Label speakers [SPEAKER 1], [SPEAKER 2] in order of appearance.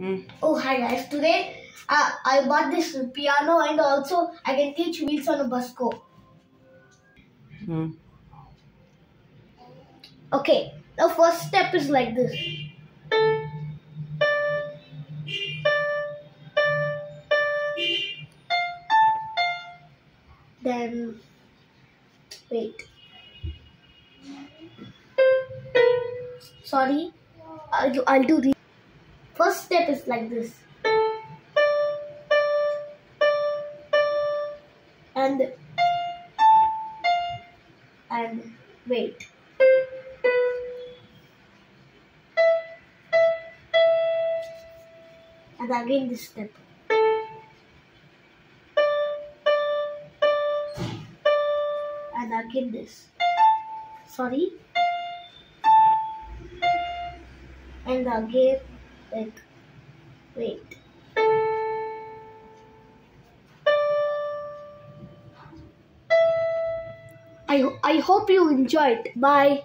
[SPEAKER 1] Hmm.
[SPEAKER 2] Oh, hi guys. Today uh, I bought this piano and also I can teach wheels on a bus go.
[SPEAKER 1] Hmm.
[SPEAKER 2] Okay, the first step is like this. Then, wait. Sorry, I'll do, I'll do the first step is like this. And and wait. And again this step. And again this. Sorry. And again like wait. I, I hope you enjoyed. Bye.